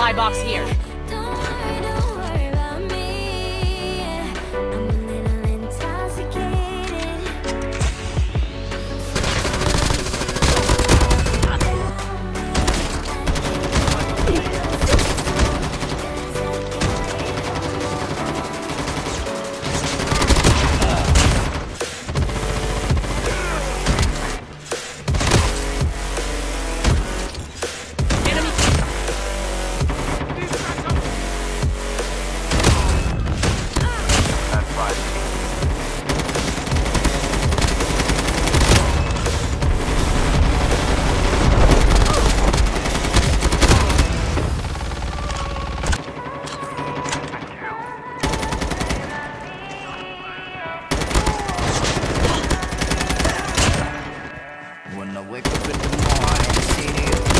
supply box here. wake up in the morning, see you.